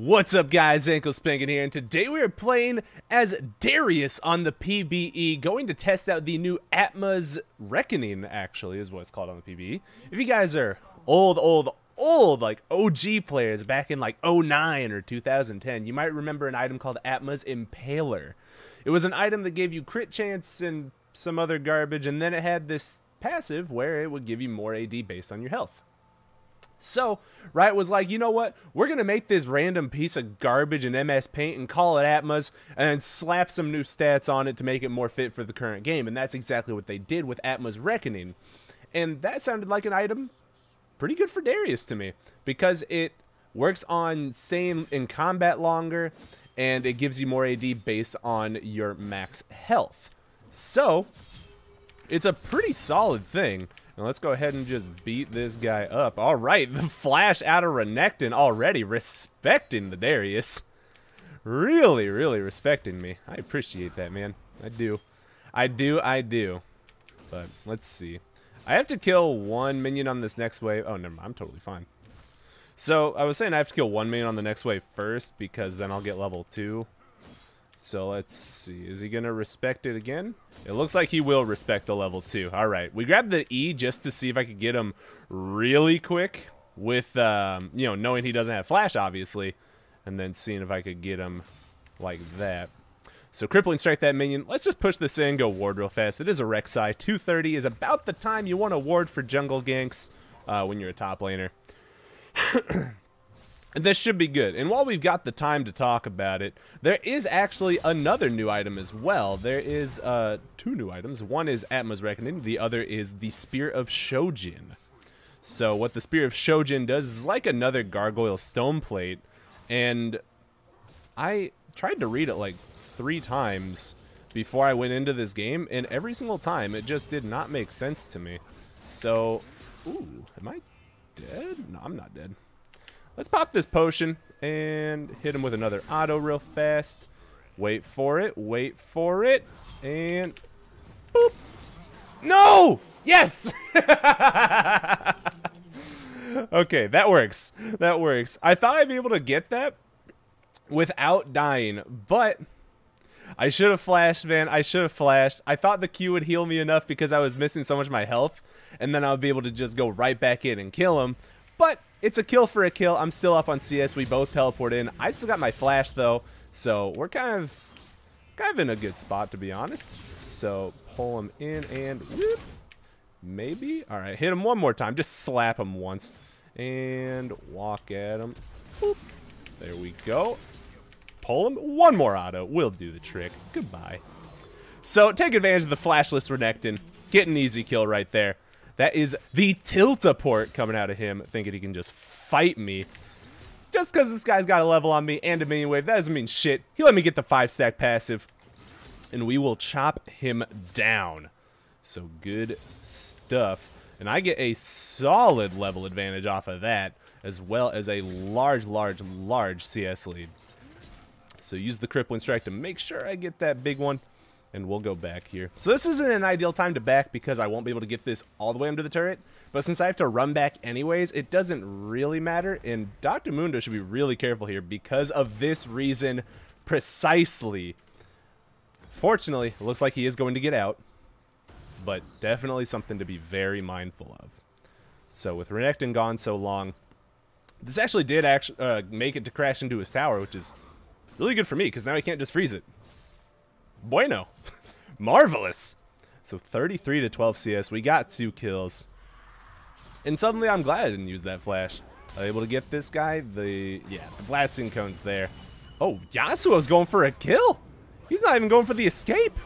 What's up guys, Anklespankin here, and today we are playing as Darius on the PBE, going to test out the new Atma's Reckoning, actually, is what it's called on the PBE. If you guys are old, old, old, like OG players back in like 09 or 2010, you might remember an item called Atma's Impaler. It was an item that gave you crit chance and some other garbage, and then it had this passive where it would give you more AD based on your health. So, Riot was like, you know what? We're going to make this random piece of garbage in MS Paint and call it Atma's and slap some new stats on it to make it more fit for the current game. And that's exactly what they did with Atma's Reckoning. And that sounded like an item pretty good for Darius to me because it works on staying in combat longer and it gives you more AD based on your max health. So, it's a pretty solid thing. Now let's go ahead and just beat this guy up. All right, the flash out of Renekton already respecting the Darius. Really, really respecting me. I appreciate that, man. I do. I do, I do. But let's see. I have to kill one minion on this next wave. Oh, never mind. I'm totally fine. So, I was saying I have to kill one minion on the next wave first because then I'll get level 2. So let's see. Is he going to respect it again? It looks like he will respect the level 2. All right. We grabbed the E just to see if I could get him really quick with, um, you know, knowing he doesn't have flash, obviously, and then seeing if I could get him like that. So crippling strike that minion. Let's just push this in, go ward real fast. It is a Rek'Sai. 230 is about the time you want to ward for jungle ganks uh, when you're a top laner. This should be good. And while we've got the time to talk about it, there is actually another new item as well. There is uh, two new items. One is Atma's Reckoning. The other is the Spear of Shojin. So what the Spear of Shojin does is like another Gargoyle Stone Plate. And I tried to read it like three times before I went into this game. And every single time, it just did not make sense to me. So, ooh, am I dead? No, I'm not dead. Let's pop this potion and hit him with another auto real fast. Wait for it. Wait for it. And boop. No! Yes! okay, that works. That works. I thought I'd be able to get that without dying, but I should have flashed, man. I should have flashed. I thought the Q would heal me enough because I was missing so much of my health, and then I would be able to just go right back in and kill him. But it's a kill for a kill. I'm still up on CS. We both teleport in. I've still got my flash, though, so we're kind of kind of in a good spot, to be honest. So pull him in and whoop. Maybe? All right, hit him one more time. Just slap him once. And walk at him. There we go. Pull him. One more auto. We'll do the trick. Goodbye. So take advantage of the flashless Renekton. Get an easy kill right there. That is the tilt-a-port coming out of him, thinking he can just fight me. Just because this guy's got a level on me and a minion wave, that doesn't mean shit. He let me get the 5-stack passive, and we will chop him down. So good stuff. And I get a solid level advantage off of that, as well as a large, large, large CS lead. So use the Crippling Strike to make sure I get that big one and we'll go back here. So this isn't an ideal time to back because I won't be able to get this all the way under the turret, but since I have to run back anyways, it doesn't really matter, and Dr. Mundo should be really careful here because of this reason precisely. Fortunately, it looks like he is going to get out, but definitely something to be very mindful of. So with Renekton gone so long, this actually did actually uh, make it to crash into his tower, which is really good for me because now he can't just freeze it. Bueno. Marvelous. So 33 to 12 CS. We got two kills. And suddenly I'm glad I didn't use that flash. Able to get this guy. The yeah, the blasting cone's there. Oh, Yasuo's going for a kill. He's not even going for the escape.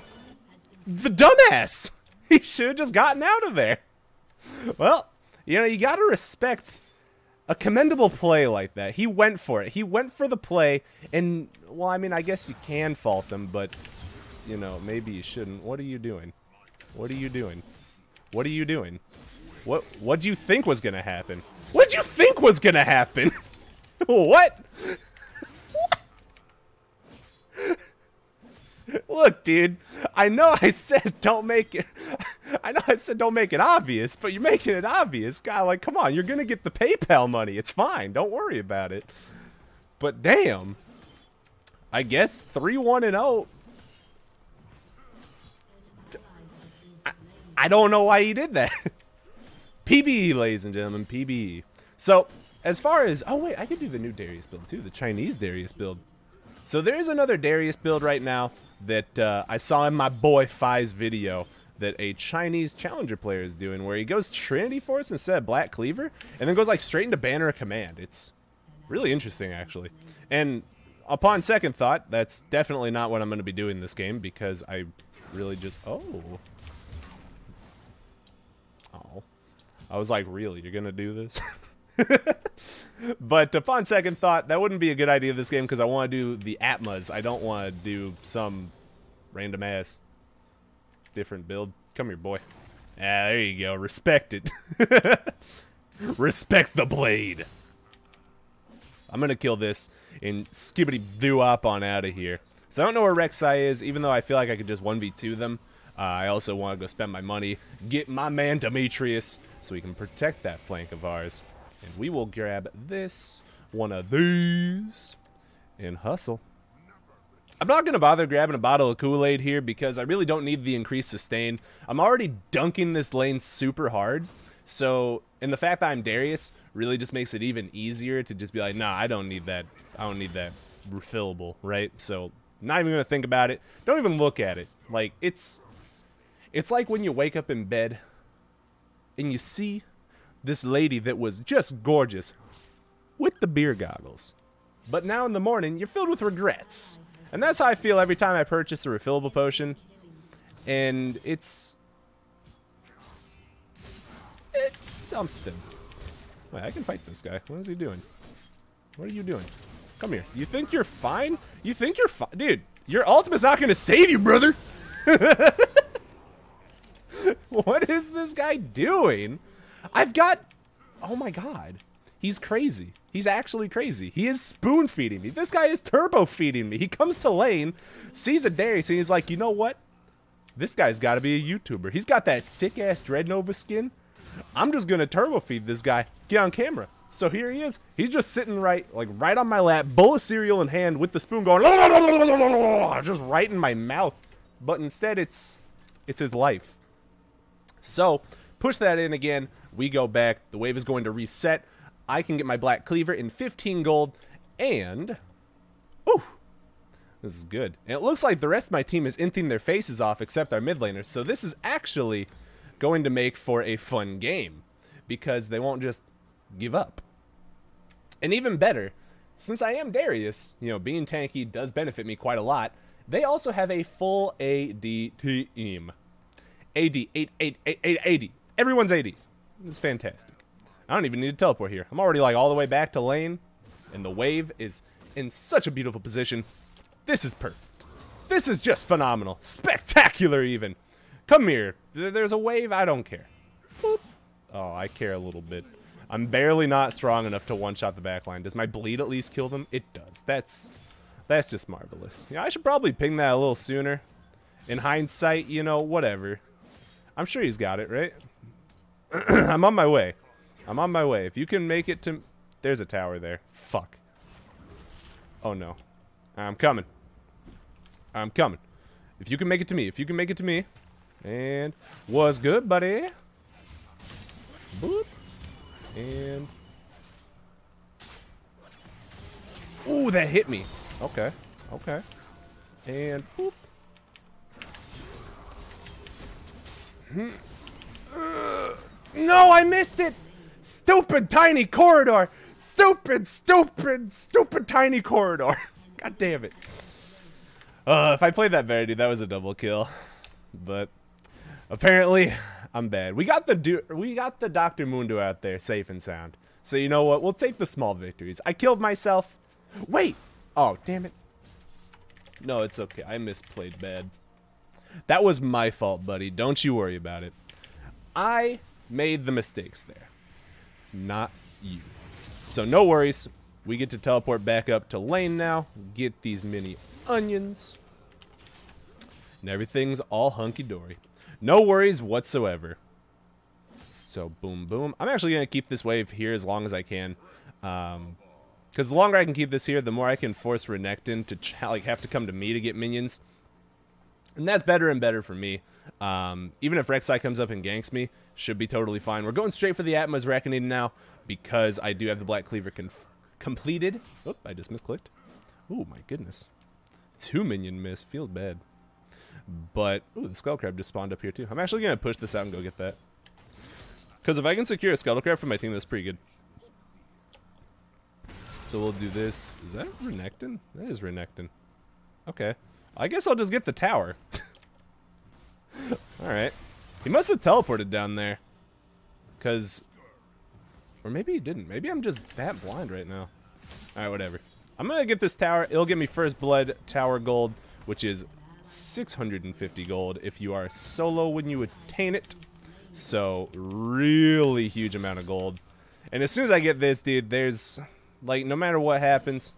The dumbass. He should have just gotten out of there. Well, you know, you got to respect a commendable play like that. He went for it. He went for the play, and, well, I mean, I guess you can fault him, but you know, maybe you shouldn't. What are you doing? What are you doing? What are you doing? What what do you think was gonna happen? What do you think was gonna happen? what? Look, dude, I know I said don't make it. I know I said don't make it obvious, but you're making it obvious. God, like, come on, you're gonna get the PayPal money. It's fine. Don't worry about it. But damn. I guess 3-1 and 0. I, don't know why he did that. PBE, ladies and gentlemen, PBE. So, as far as... Oh, wait, I could do the new Darius build, too. The Chinese Darius build. So there's another Darius build right now that uh, I saw in my boy Fi's video that a Chinese challenger player is doing where he goes Trinity Force instead of Black Cleaver and then goes like straight into Banner of Command. It's really interesting actually. And upon second thought, that's definitely not what I'm going to be doing this game because I really just... Oh. I was like, really? You're going to do this? but upon second thought, that wouldn't be a good idea of this game because I want to do the Atmas. I don't want to do some random ass different build. Come here, boy. Ah, there you go. Respect it. Respect the blade. I'm going to kill this and skibbity doo up on out of here. So I don't know where Rek'Sai is, even though I feel like I could just 1v2 them. Uh, I also want to go spend my money, get my man Demetrius, so we can protect that flank of ours. And we will grab this, one of these, and hustle. I'm not going to bother grabbing a bottle of Kool-Aid here because I really don't need the increased sustain. I'm already dunking this lane super hard. So, and the fact that I'm Darius really just makes it even easier to just be like, nah, I don't need that. I don't need that refillable, right? So, not even going to think about it. Don't even look at it. Like, it's, it's like when you wake up in bed and you see this lady that was just gorgeous with the beer goggles. But now in the morning, you're filled with regrets. And that's how I feel every time I purchase a refillable potion. And it's... It's something. Wait, I can fight this guy. What is he doing? What are you doing? Come here. You think you're fine? You think you're fine? Dude, your ultimate's not going to save you, brother. what is this guy doing? I've got... Oh my god. He's crazy. He's actually crazy. He is spoon feeding me. This guy is turbo feeding me. He comes to lane, sees a Darius, and he's like, you know what? This guy's got to be a YouTuber. He's got that sick-ass Dreadnova skin. I'm just going to turbo feed this guy. Get on camera. So here he is. He's just sitting right, like right on my lap, bowl of cereal in hand with the spoon going, just right in my mouth. But instead, it's, it's his life. So, push that in again. We go back. The wave is going to reset. I can get my Black Cleaver in 15 gold. And... Ooh! This is good. And it looks like the rest of my team is inting their faces off except our mid laners. So this is actually going to make for a fun game. Because they won't just give up. And even better, since I am Darius, you know, being tanky does benefit me quite a lot, they also have a full AD team. AD, 8, 8, 8, 8, AD. Everyone's AD. This is fantastic. I don't even need to teleport here. I'm already like all the way back to lane, and the wave is in such a beautiful position. This is perfect. This is just phenomenal. Spectacular even. Come here. There's a wave. I don't care. Boop. Oh, I care a little bit. I'm barely not strong enough to one-shot the backline. Does my bleed at least kill them? It does. That's that's just marvelous. Yeah, I should probably ping that a little sooner. In hindsight, you know, whatever. I'm sure he's got it, right? I'm on my way. I'm on my way. If you can make it to... There's a tower there. Fuck. Oh, no. I'm coming. I'm coming. If you can make it to me. If you can make it to me. And... Was good, buddy. Boop. And... Ooh, that hit me. Okay. Okay. And... Boop. No, I missed it! Stupid tiny corridor! Stupid, stupid, stupid tiny corridor. God damn it. Uh, if I played that better, dude, that was a double kill. But apparently, I'm bad. We got the we got the Dr. Mundo out there safe and sound. So you know what? We'll take the small victories. I killed myself. Wait! Oh, damn it. No, it's okay. I misplayed bad. That was my fault, buddy. Don't you worry about it. I made the mistakes there, not you. So no worries. We get to teleport back up to lane now, get these mini onions, and everything's all hunky-dory. No worries whatsoever. So boom, boom. I'm actually going to keep this wave here as long as I can. Um, Because the longer I can keep this here, the more I can force Renekton to like have to come to me to get minions. And that's better and better for me. Um, even if Rek'Sai comes up and ganks me, should be totally fine. We're going straight for the Atma's Reckoning now because I do have the Black Cleaver completed. Oop, I just misclicked. Oh my goodness. Two minion miss. Feels bad. But, ooh, the Skull Crab just spawned up here too. I'm actually going to push this out and go get that. Because if I can secure a Scuttle Crab for my team, that's pretty good. So we'll do this. Is that Renekton? That is Renekton. Okay. I guess I'll just get the tower. Alright. He must have teleported down there. Because... Or maybe he didn't. Maybe I'm just that blind right now. Alright, whatever. I'm going to get this tower. It'll get me first blood tower gold, which is 650 gold if you are solo when you attain it. So, really huge amount of gold. And as soon as I get this, dude, there's, like, no matter what happens,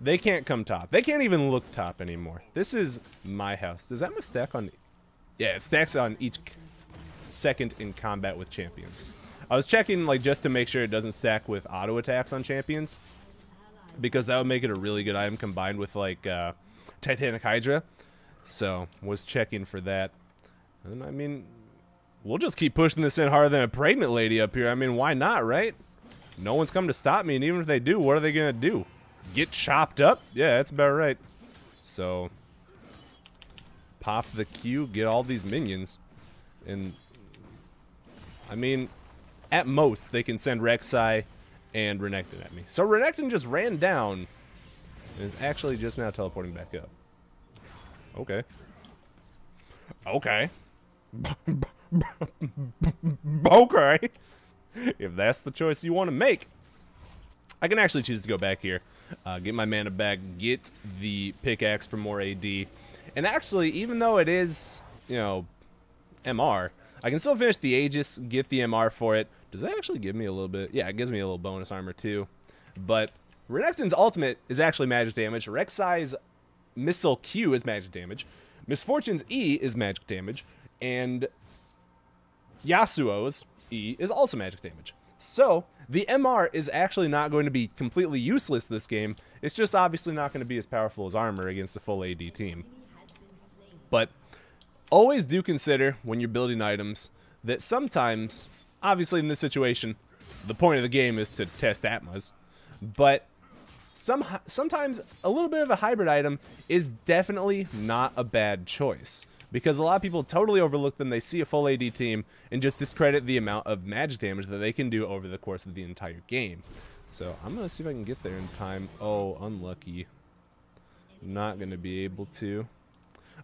they can't come top. They can't even look top anymore. This is my house. Does that must stack on... Yeah, it stacks on each second in combat with champions. I was checking, like, just to make sure it doesn't stack with auto attacks on champions. Because that would make it a really good item combined with, like, uh, Titanic Hydra. So, was checking for that. And, I mean, we'll just keep pushing this in harder than a pregnant lady up here. I mean, why not, right? No one's come to stop me, and even if they do, what are they going to do? Get chopped up? Yeah, that's about right. So, pop the Q, get all these minions. And, I mean, at most, they can send Rek'Sai and Renekton at me. So Renekton just ran down and is actually just now teleporting back up. Okay. Okay. okay. If that's the choice you want to make. I can actually choose to go back here. Uh, get my mana back, get the pickaxe for more AD. And actually, even though it is, you know, MR, I can still finish the Aegis, get the MR for it. Does that actually give me a little bit? Yeah, it gives me a little bonus armor too. But Renekton's ultimate is actually magic damage. Rek'Sai's missile Q is magic damage. Miss Fortune's E is magic damage. And Yasuo's E is also magic damage. So, the MR is actually not going to be completely useless this game. It's just obviously not going to be as powerful as armor against a full AD team. But always do consider when you're building items that sometimes, obviously in this situation, the point of the game is to test Atmas, but some sometimes a little bit of a hybrid item is definitely not a bad choice because a lot of people totally overlook them. They see a full AD team and just discredit the amount of magic damage that they can do over the course of the entire game. So I'm going to see if I can get there in time. Oh, unlucky. Not going to be able to.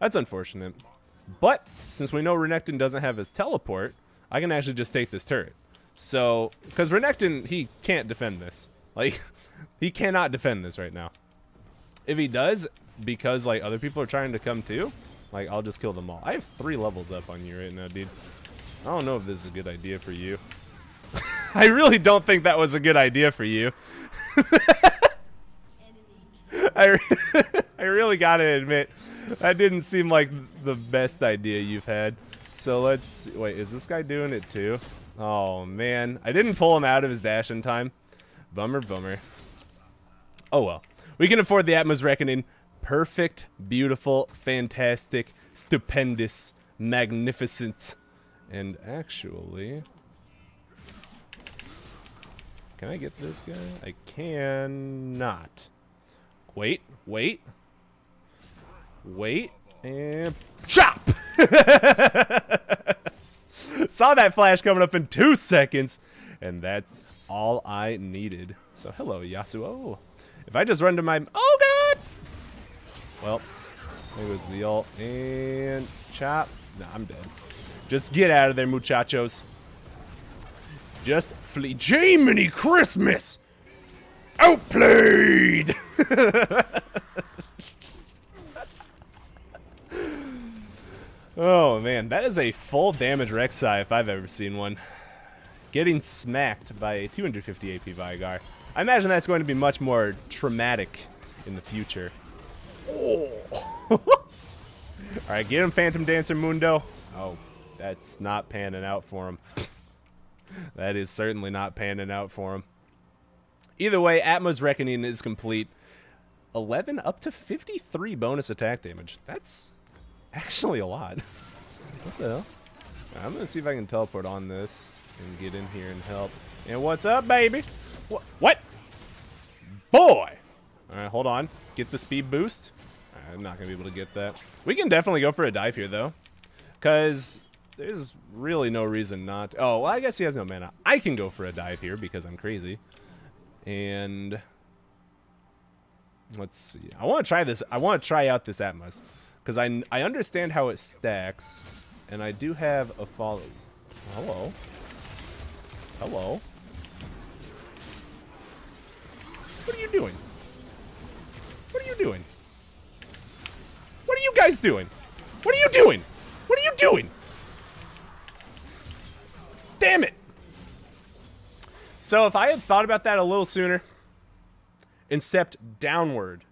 That's unfortunate. But since we know Renekton doesn't have his teleport, I can actually just take this turret. So, because Renekton, he can't defend this. Like, he cannot defend this right now. If he does, because, like, other people are trying to come too, like, I'll just kill them all. I have three levels up on you right now, dude. I don't know if this is a good idea for you. I really don't think that was a good idea for you. I, I really gotta admit, that didn't seem like the best idea you've had. So let's... Wait, is this guy doing it too? Oh, man. I didn't pull him out of his dash in time. Bummer, bummer. Oh, well. We can afford the Atma's Reckoning. Perfect, beautiful, fantastic, stupendous, magnificent. And actually... Can I get this guy? I cannot. Wait, wait. Wait, and chop! Saw that flash coming up in two seconds, and that's all I needed. So hello, Yasuo. If I just run to my... Oh, God! Well, there goes the ult, and chop. Nah, I'm dead. Just get out of there, muchachos. Just flee. Jiminy Christmas! Outplayed! oh man, that is a full damage Rek'Sai if I've ever seen one. Getting smacked by a 250 AP Veigar. I imagine that's going to be much more traumatic in the future. Oh. Alright, get him Phantom Dancer Mundo. Oh, that's not panning out for him. that is certainly not panning out for him. Either way, Atma's Reckoning is complete. 11 up to 53 bonus attack damage. That's actually a lot. what the hell? I'm going to see if I can teleport on this and get in here and help. And what's up, baby? What? What? Boy! Alright, hold on. Get the speed boost. I'm not going to be able to get that. We can definitely go for a dive here, though. Because there's really no reason not. Oh, well, I guess he has no mana. I can go for a dive here because I'm crazy. And let's see. I want to try this. I want to try out this Atma's because I I understand how it stacks, and I do have a follow. Hello. Hello. What are you doing? What are you doing? What are you guys doing? What are you doing? What are you doing? Damn it! So if I had thought about that a little sooner and stepped downward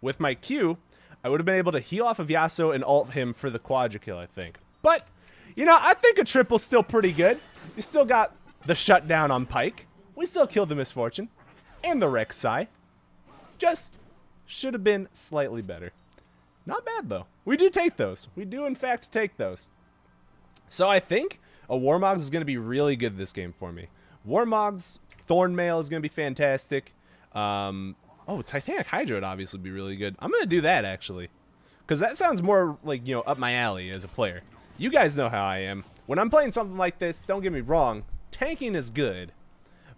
with my Q, I would have been able to heal off of Yasuo and ult him for the quadra kill, I think. But, you know, I think a triple's still pretty good. We still got the shutdown on Pyke. We still killed the Miss Fortune. And the Rek'Sai. Just should have been slightly better. Not bad, though. We do take those. We do, in fact, take those. So I think a Warmogs is going to be really good this game for me. Warmogs, Thornmail is going to be fantastic. Um, oh, Titanic Hydra would obviously be really good. I'm going to do that, actually. Because that sounds more, like, you know, up my alley as a player. You guys know how I am. When I'm playing something like this, don't get me wrong, tanking is good.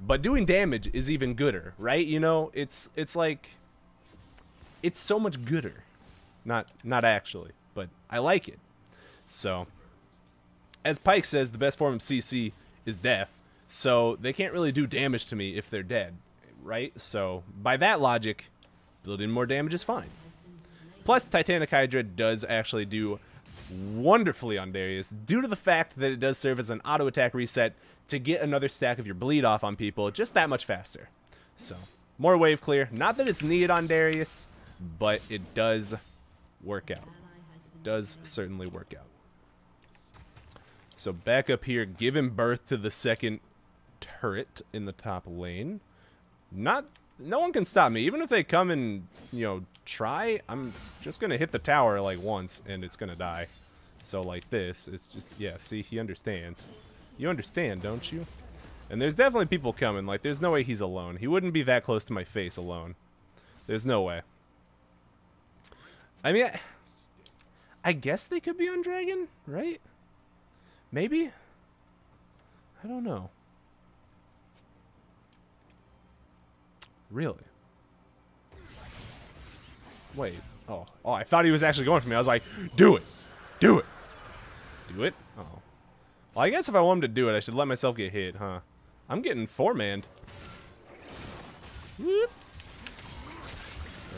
But doing damage is even gooder, right? You know, it's it's like it's so much gooder. Not not actually, but I like it. So, as Pyke says, the best form of CC is death. So they can't really do damage to me if they're dead, right? So by that logic, building more damage is fine. Plus, Titanic Hydra does actually do wonderfully on Darius due to the fact that it does serve as an auto attack reset to get another stack of your bleed off on people just that much faster. So, more wave clear. Not that it's needed on Darius, but it does work out. Does certainly work out. So back up here, giving birth to the second turret in the top lane. Not, no one can stop me. Even if they come and, you know, try, I'm just going to hit the tower, like, once, and it's going to die. So, like this, it's just, yeah, see, he understands. You understand, don't you? And there's definitely people coming. Like, there's no way he's alone. He wouldn't be that close to my face alone. There's no way. I mean, I, I guess they could be on Dragon, right? Maybe? I don't know. Really? Wait. Oh. Oh, I thought he was actually going for me. I was like, do it. Do it. Do it? Oh. Well, I guess if I want him to do it, I should let myself get hit, huh? I'm getting four-manned.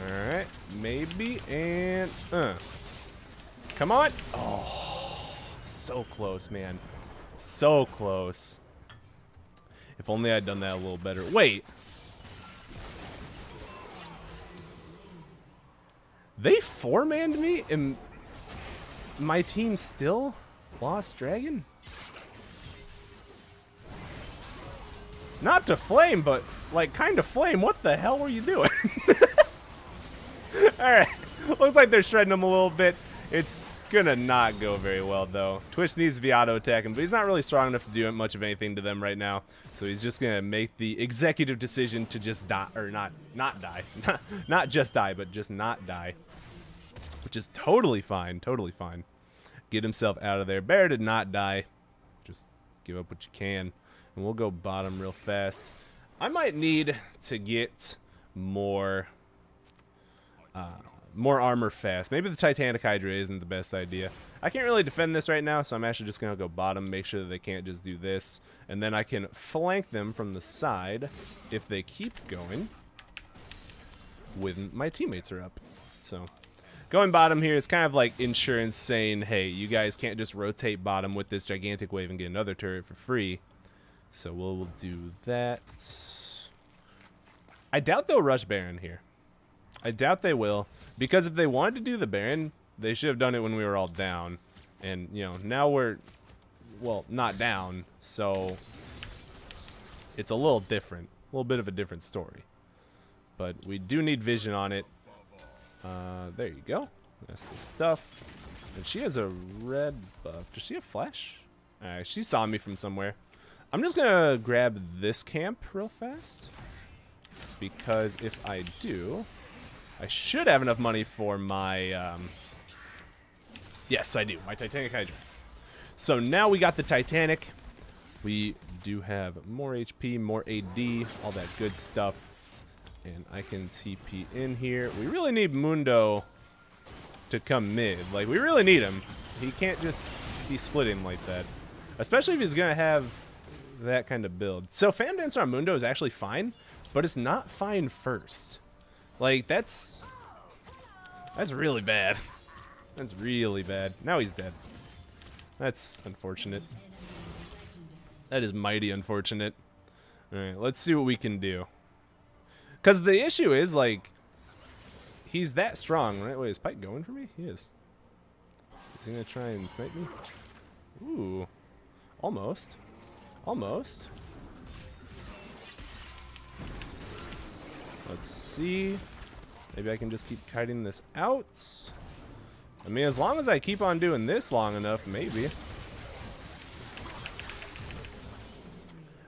Alright. Maybe, and... Uh. Come on. Oh. So close, man. So close. If only I'd done that a little better. Wait. They four-manned me and my team still lost Dragon? Not to Flame, but like kind of Flame. What the hell were you doing? Alright. Looks like they're shredding him a little bit. It's gonna not go very well though. Twitch needs to be auto attacking, but he's not really strong enough to do much of anything to them right now. So he's just gonna make the executive decision to just die or not not die. not just die, but just not die. Which is totally fine, totally fine. Get himself out of there. Bear did not die. Just give up what you can. And we'll go bottom real fast. I might need to get more uh, more armor fast. Maybe the Titanic Hydra isn't the best idea. I can't really defend this right now, so I'm actually just going to go bottom, make sure that they can't just do this. And then I can flank them from the side if they keep going when my teammates are up. So going bottom here is kind of like insurance saying, hey, you guys can't just rotate bottom with this gigantic wave and get another turret for free. So we'll, do that. I doubt they'll rush Baron here. I doubt they will. Because if they wanted to do the Baron, they should have done it when we were all down. And, you know, now we're, well, not down. So it's a little different. A little bit of a different story. But we do need vision on it. Uh, there you go. That's the stuff. And she has a red buff. Does she have flash? Alright, she saw me from somewhere. I'm just gonna grab this camp real fast. Because if I do, I should have enough money for my, um, yes, I do, my Titanic Hydra. So now we got the Titanic. We do have more HP, more AD, all that good stuff. And I can TP in here. We really need Mundo to come mid. Like, we really need him. He can't just be splitting like that. Especially if he's going to have that kind of build. So Fam Dancer on Mundo is actually fine, but it's not fine first. Like, that's... That's really bad. That's really bad. Now he's dead. That's unfortunate. That is mighty unfortunate. Alright, let's see what we can do. Because the issue is, like, he's that strong, right? Wait, is Pyke going for me? He is. Is he going to try and snipe me? Ooh. Almost. Almost. Let's see. Maybe I can just keep kiting this out. I mean, as long as I keep on doing this long enough, maybe.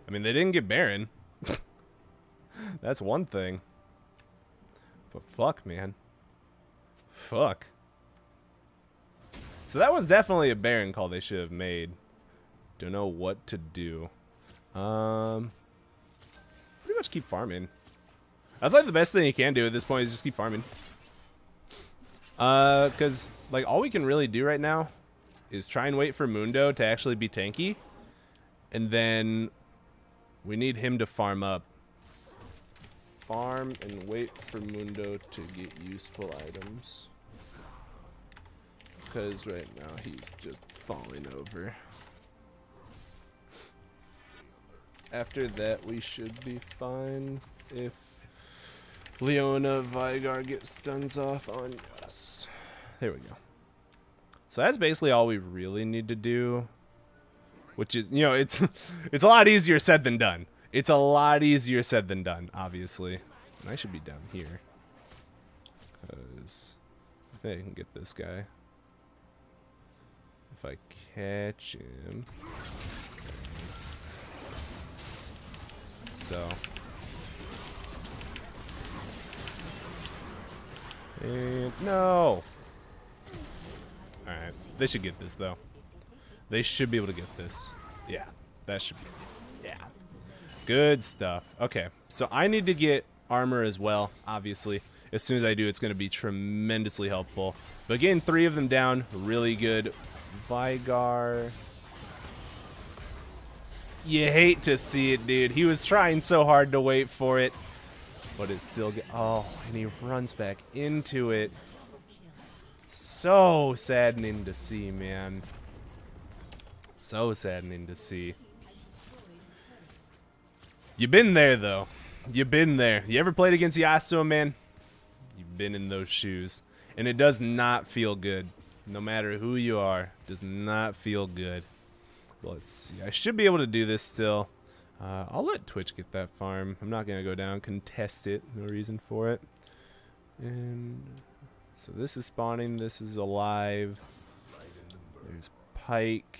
I mean, they didn't get Baron. That's one thing. But fuck, man. Fuck. So that was definitely a Baron call they should have made. Don't know what to do. Um, pretty much keep farming. That's like the best thing you can do at this point is just keep farming. Uh, because like all we can really do right now is try and wait for Mundo to actually be tanky, and then we need him to farm up. Farm and wait for Mundo to get useful items. Because right now he's just falling over. After that, we should be fine if Leona Veigar gets stuns off on us. There we go. So that's basically all we really need to do. Which is, you know, it's it's a lot easier said than done. It's a lot easier said than done, obviously. And I should be down here. Because I think I can get this guy. If I catch him. So. And no. Alright. They should get this, though. They should be able to get this. Yeah. That should be... Yeah. Good stuff. Okay. So I need to get armor as well, obviously. As soon as I do, it's going to be tremendously helpful. But getting three of them down, really good. Veigar... You hate to see it, dude. He was trying so hard to wait for it. But it still get oh, and he runs back into it. So saddening to see, man. So saddening to see. You've been there though. You've been there. You ever played against Yasuo, man? You've been in those shoes. And it does not feel good. No matter who you are, does not feel good. Let's see. I should be able to do this still. Uh, I'll let Twitch get that farm. I'm not going to go down, contest it. No reason for it. And so this is spawning. This is alive. There's Pyke.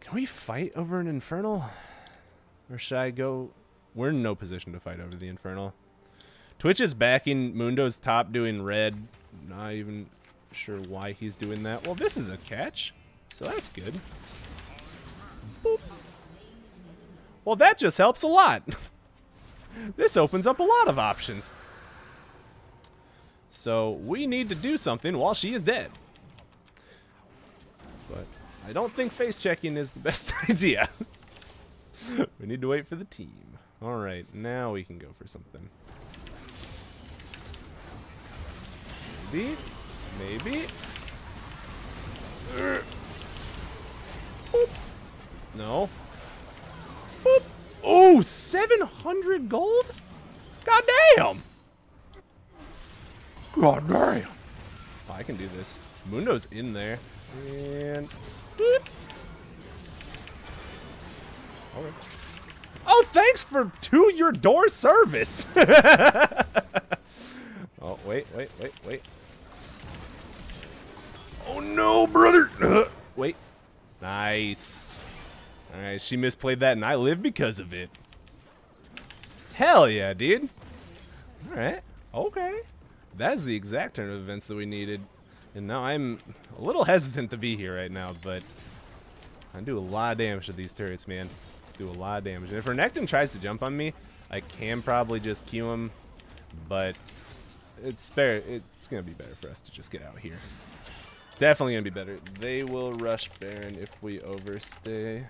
Can we fight over an Infernal? Or should I go... We're in no position to fight over the Infernal. Twitch is backing Mundo's top doing red. Not even sure why he's doing that. Well, this is a catch. So that's good. Boop. Well, that just helps a lot. this opens up a lot of options. So we need to do something while she is dead. But I don't think face checking is the best idea. we need to wait for the team. Alright, now we can go for something. Maybe? Maybe? No. Boop. Oh, 700 gold? God damn. God damn. Oh, I can do this. Mundo's in there. And... Boop. Oh, thanks for to your door service. oh, wait, wait, wait, wait. Oh no, brother. wait. Nice. All right, she misplayed that, and I live because of it. Hell yeah, dude. All right. Okay. That is the exact turn of events that we needed. And now I'm a little hesitant to be here right now, but I do a lot of damage to these turrets, man. Do a lot of damage. And if Renekton tries to jump on me, I can probably just Q him, but it's better. It's gonna be better for us to just get out here. Definitely gonna be better. They will rush Baron if we overstay.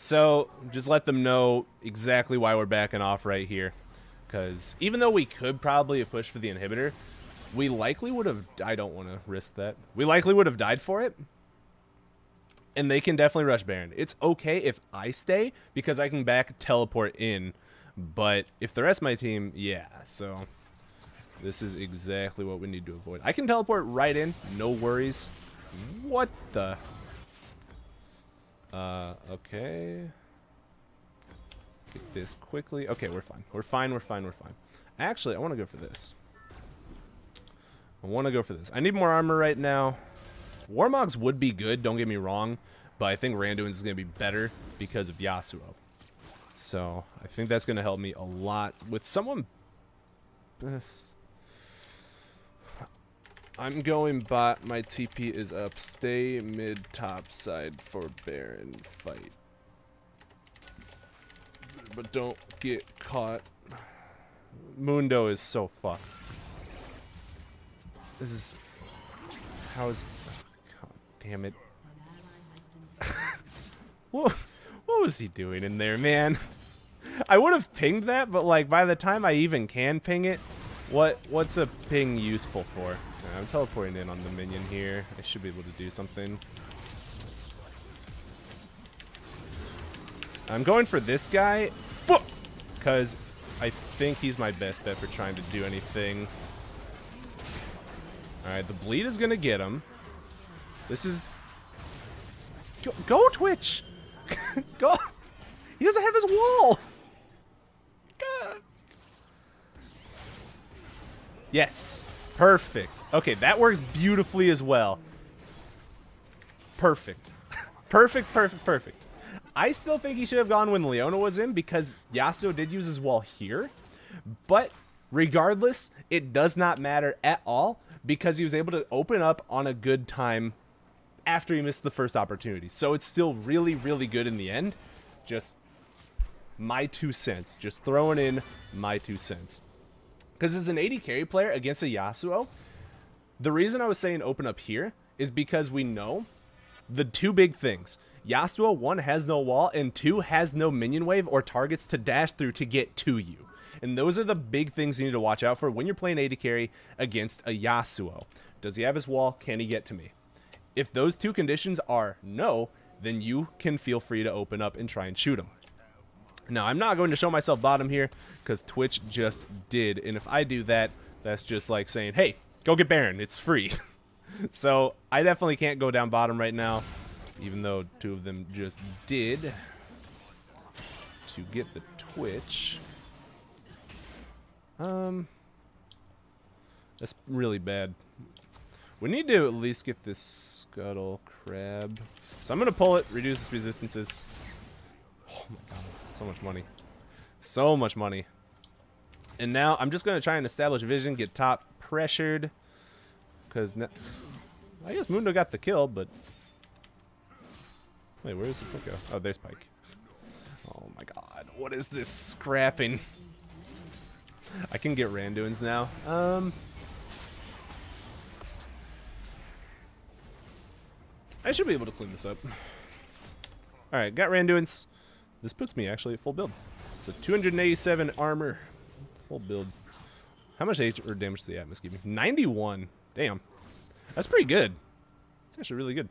So just let them know exactly why we're backing off right here. Because even though we could probably have pushed for the inhibitor, we likely would have... I don't want to risk that. We likely would have died for it. And they can definitely rush Baron. It's okay if I stay, because I can back teleport in. But if the rest of my team, yeah. So this is exactly what we need to avoid. I can teleport right in, no worries. What the... Uh, okay. Get this quickly. Okay, we're fine. We're fine, we're fine, we're fine. Actually, I want to go for this. I want to go for this. I need more armor right now. Warmogs would be good, don't get me wrong, but I think Randuin's is going to be better because of Yasuo. So, I think that's going to help me a lot. With someone... I'm going bot. My TP is up. Stay mid top side for Baron fight but don't get caught. Mundo is so fucked. This is... How is... Oh, God damn it. what, what was he doing in there, man? I would have pinged that, but like by the time I even can ping it, what what's a ping useful for? I'm teleporting in on the minion here. I should be able to do something. I'm going for this guy, because I think he's my best bet for trying to do anything. Alright, the bleed is going to get him. This is... Go, go Twitch! go! He doesn't have his wall! God. Yes. Perfect. Okay, that works beautifully as well. Perfect. perfect, perfect, perfect. I still think he should have gone when Leona was in because Yasuo did use his wall here. But regardless, it does not matter at all because he was able to open up on a good time after he missed the first opportunity. So it's still really, really good in the end. Just my two cents. Just throwing in my two cents. Because as an AD carry player against a Yasuo, the reason I was saying open up here is because we know the two big things. Yasuo, one, has no wall, and two, has no minion wave or targets to dash through to get to you. And those are the big things you need to watch out for when you're playing AD carry against a Yasuo. Does he have his wall? Can he get to me? If those two conditions are no, then you can feel free to open up and try and shoot him. Now, I'm not going to show myself bottom here because Twitch just did. And if I do that, that's just like saying, hey, go get Baron. It's free. so I definitely can't go down bottom right now, even though two of them just did to get the Twitch. Um, that's really bad. We need to at least get this Scuttle Crab. So I'm going to pull it, reduce its resistances. Oh my god, so much money. So much money. And now I'm just going to try and establish vision, get top pressured. Because I guess Mundo got the kill, but... Wait, where is the Pico? Oh, there's Pyke. Oh my god, what is this scrapping? I can get Randuin's now. Um... I should be able to clean this up. Alright, got Randuin's. This puts me actually at full build. So 287 armor. Full build. How much or damage to the Atma's give me? 91. Damn. That's pretty good. It's actually really good.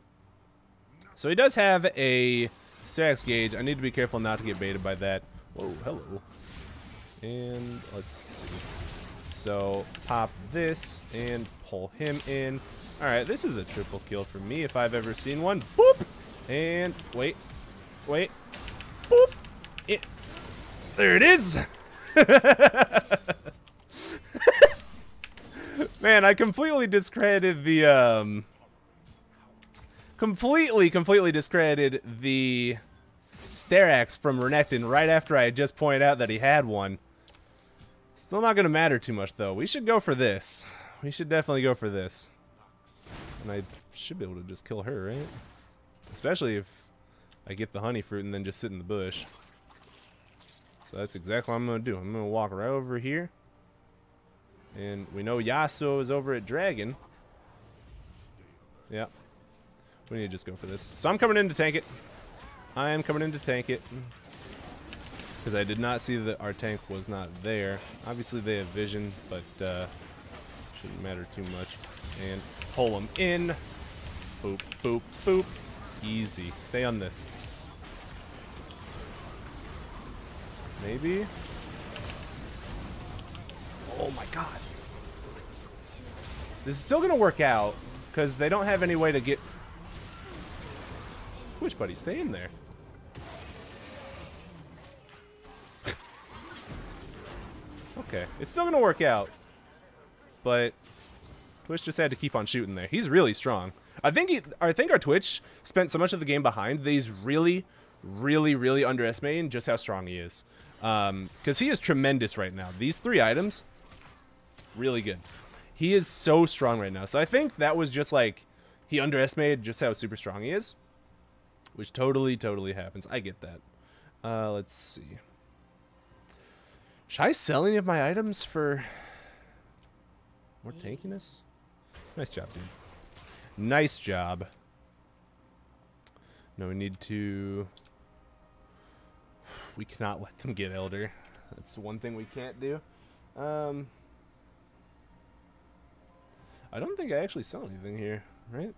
So he does have a Sterak's Gage. I need to be careful not to get baited by that. Whoa, hello. And let's see. So pop this and pull him in. All right, this is a triple kill for me if I've ever seen one. Boop! And wait, wait, boop! It, There it is! Man, I completely discredited the, um... Completely, completely discredited the Sterak's from Renekton right after I had just pointed out that he had one. Still not going to matter too much, though. We should go for this. We should definitely go for this. And I should be able to just kill her, right? Especially if I get the honey fruit and then just sit in the bush. So that's exactly what I'm going to do. I'm going to walk right over here. And we know Yasuo is over at Dragon. Yeah. We need to just go for this. So I'm coming in to tank it. I am coming in to tank it. Because I did not see that our tank was not there. Obviously they have vision, but uh, shouldn't matter too much. And pull them in. Boop, boop, boop. Easy. Stay on this. Maybe? Oh my god. This is still going to work out, because they don't have any way to get... Which buddy? Stay in there. okay. It's still going to work out. But Twitch just had to keep on shooting there. He's really strong. I think he, I think our Twitch spent so much of the game behind that he's really, really, really underestimating just how strong he is. Because um, he is tremendous right now. These three items, really good. He is so strong right now. So I think that was just like, he underestimated just how super strong he is. Which totally, totally happens. I get that. Uh, let's see. Should I sell any of my items for more tankiness? Nice job, dude. Nice job. No, we need to... We cannot let them get Elder. That's one thing we can't do. Um, I don't think I actually sell anything here, right?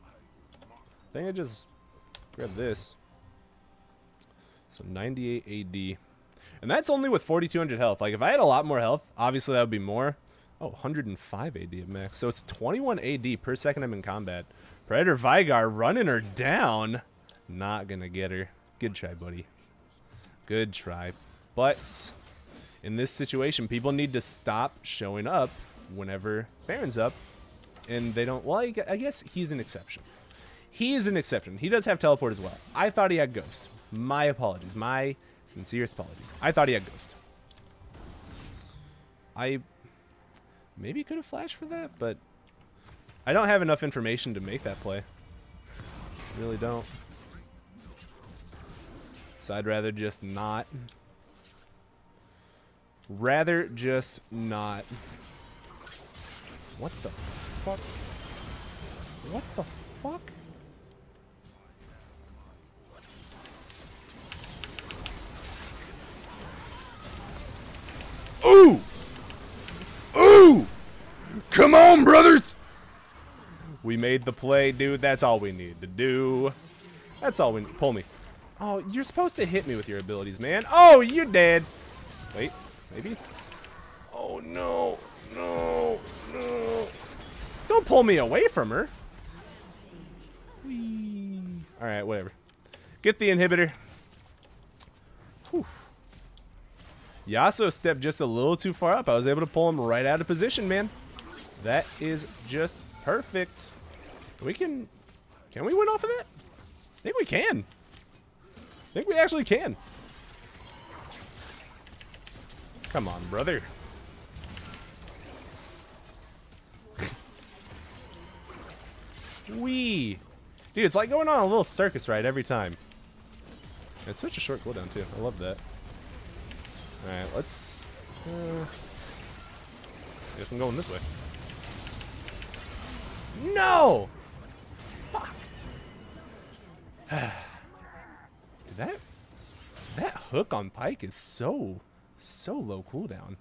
I think I just grab this. So 98 AD. And that's only with 4,200 health. Like, if I had a lot more health, obviously that would be more. Oh, 105 AD at max. So it's 21 AD per second I'm in combat. Predator Veigar running her down. Not gonna get her. Good try, buddy. Good try. But in this situation, people need to stop showing up whenever Baron's up. And they don't... Well, I, I guess he's an exception. He is an exception. He does have teleport as well. I thought he had Ghost. My apologies. My sincerest apologies. I thought he had Ghost. I maybe could have flashed for that, but I don't have enough information to make that play. Really don't. So I'd rather just not. Rather just not. What the fuck? What the fuck? Ooh! Ooh! Come on, brothers! We made the play, dude. That's all we need to do. That's all we need. Pull me. Oh, you're supposed to hit me with your abilities, man. Oh, you're dead. Wait, maybe? Oh, no. No. No. Don't pull me away from her. Whee. All right, whatever. Get the inhibitor. Whew. Yasuo stepped just a little too far up. I was able to pull him right out of position, man. That is just perfect. We can... Can we win off of that? I think we can. I think we actually can. Come on, brother. Wee. Dude, it's like going on a little circus ride every time. It's such a short cooldown, too. I love that. Alright, let's... Uh, guess I'm going this way. No! Fuck! Dude, that... That hook on Pyke is so, so low cooldown.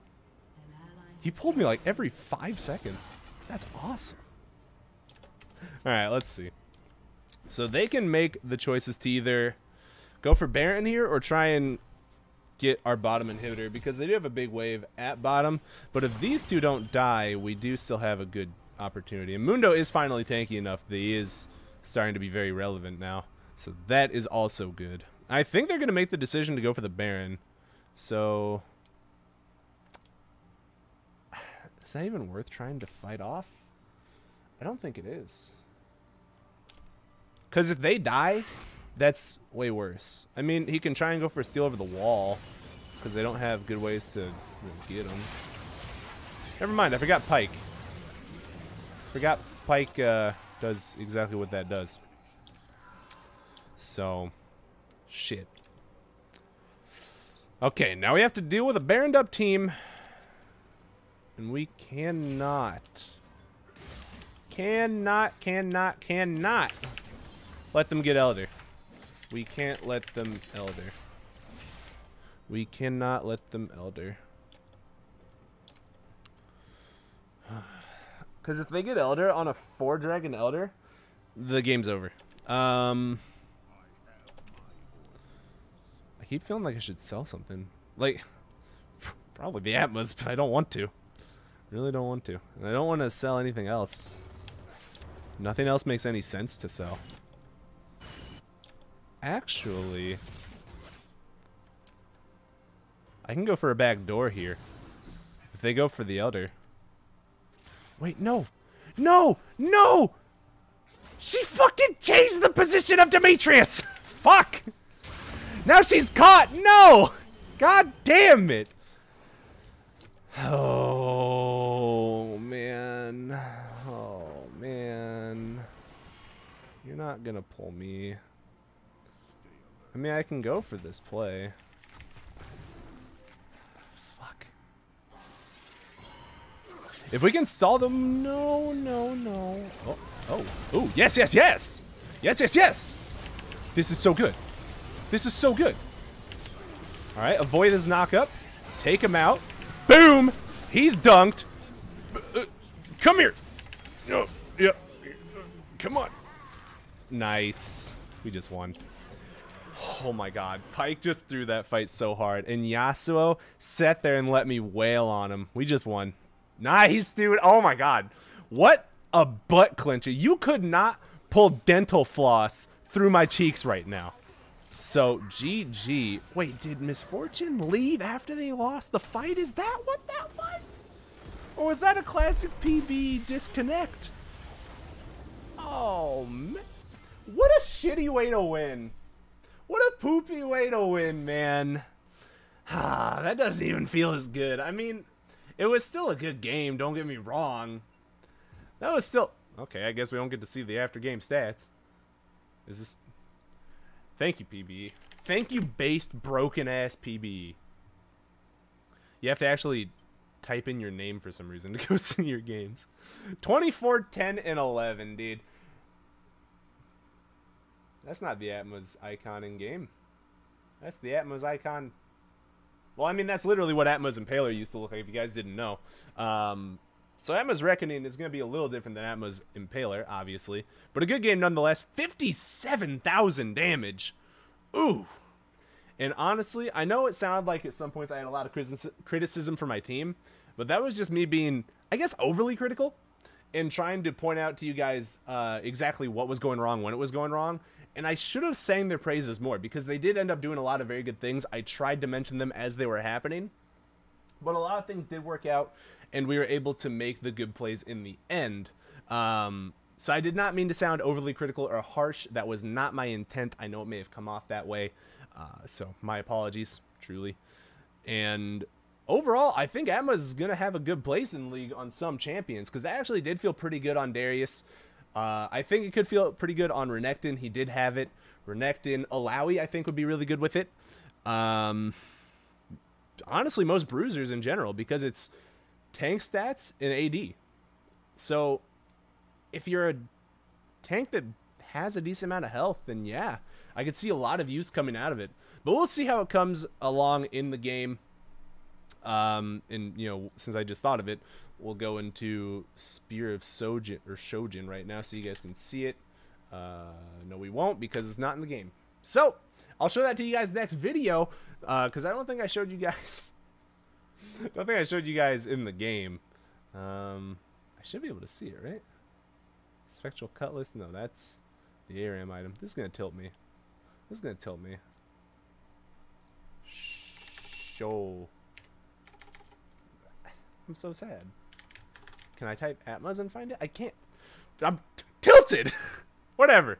He pulled me like every five seconds. That's awesome. Alright, let's see. So they can make the choices to either go for Baron here or try and get our bottom inhibitor because they do have a big wave at bottom. But if these two don't die, we do still have a good opportunity. And Mundo is finally tanky enough that he is starting to be very relevant now. So that is also good. I think they're going to make the decision to go for the Baron. So... Is that even worth trying to fight off? I don't think it is. Because if they die, that's way worse. I mean, he can try and go for a steal over the wall. Because they don't have good ways to get him. Never mind, I forgot Pyke. Forgot Pyke uh, does exactly what that does. So, shit. Okay, now we have to deal with a Baroned up team. And we cannot, cannot, cannot, cannot let them get Elder. We can't let them Elder. We cannot let them Elder. Because if they get Elder on a 4 Dragon Elder, the game's over. Um, I keep feeling like I should sell something. Like, probably the Atma's, but I don't want to. Really don't want to. And I don't want to sell anything else. Nothing else makes any sense to sell. Actually, I can go for a back door here. If they go for the Elder. Wait, no. No! No! She fucking changed the position of Demetrius! Fuck! Now she's caught! No! God damn it! Oh, man. Oh, man. Not gonna pull me. I mean, I can go for this play. Fuck. If we can stall them, no, no, no. Oh, oh, oh, yes, yes, yes! Yes, yes, yes! This is so good. This is so good. All right, avoid his knock up. Take him out. Boom! He's dunked. Uh, come here. Oh, yeah. Come on. Nice. We just won. Oh my god. Pyke just threw that fight so hard. And Yasuo sat there and let me wail on him. We just won. Nice, dude. Oh my god. What a butt clincher. You could not pull dental floss through my cheeks right now. So, GG. Wait, did Miss Fortune leave after they lost the fight? Is that what that was? Or was that a classic PB disconnect? Oh, man. What a shitty way to win. What a poopy way to win, man. Ah, that doesn't even feel as good. I mean, it was still a good game, don't get me wrong. That was still... Okay, I guess we don't get to see the after-game stats. Is this... Thank you, PB. Thank you, based broken-ass PB. You have to actually type in your name for some reason to go see your games. 24, 10, and 11, dude. That's not the Atma's icon in game. That's the Atma's icon. Well, I mean, that's literally what Atma's Impaler used to look like, if you guys didn't know. Um, so Atma's Reckoning is going to be a little different than Atma's Impaler, obviously. But a good game nonetheless. 57,000 damage. Ooh. And honestly, I know it sounded like at some points I had a lot of criticism for my team. But that was just me being, I guess, overly critical. And trying to point out to you guys uh, exactly what was going wrong when it was going wrong and I should have sang their praises more because they did end up doing a lot of very good things. I tried to mention them as they were happening, but a lot of things did work out, and we were able to make the good plays in the end. Um, so I did not mean to sound overly critical or harsh. That was not my intent. I know it may have come off that way. Uh, so my apologies, truly. And overall, I think going to have a good place in league on some champions because that actually did feel pretty good on Darius. Uh, I think it could feel pretty good on Renekton. He did have it. Renekton, Illaoi, I think would be really good with it. Um, honestly, most bruisers in general because it's tank stats and AD. So if you're a tank that has a decent amount of health, then yeah, I could see a lot of use coming out of it. But we'll see how it comes along in the game. Um, and you know, since I just thought of it, we'll go into Spear of Sojin or Shojin right now so you guys can see it. Uh, no, we won't because it's not in the game. So I'll show that to you guys next video because uh, I don't think I showed you guys. I don't think I showed you guys in the game. Um, I should be able to see it, right? Spectral Cutlass. No, that's the ARAM item. This is gonna tilt me. This is gonna tilt me. show. I'm so sad. Can I type Atma's and find it? I can't. I'm tilted. Whatever.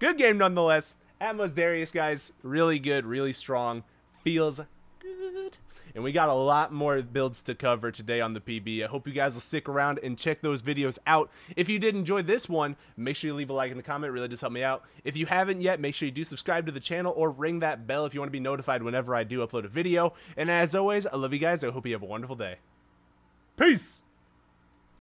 Good game nonetheless. Atma's Darius, guys, really good, really strong. Feels good. And we got a lot more builds to cover today on the PB. I hope you guys will stick around and check those videos out. If you did enjoy this one, make sure you leave a like in the comment. It really does help me out. If you haven't yet, make sure you do subscribe to the channel or ring that bell if you want to be notified whenever I do upload a video. And as always, I love you guys. I hope you have a wonderful day. Peace!